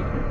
you.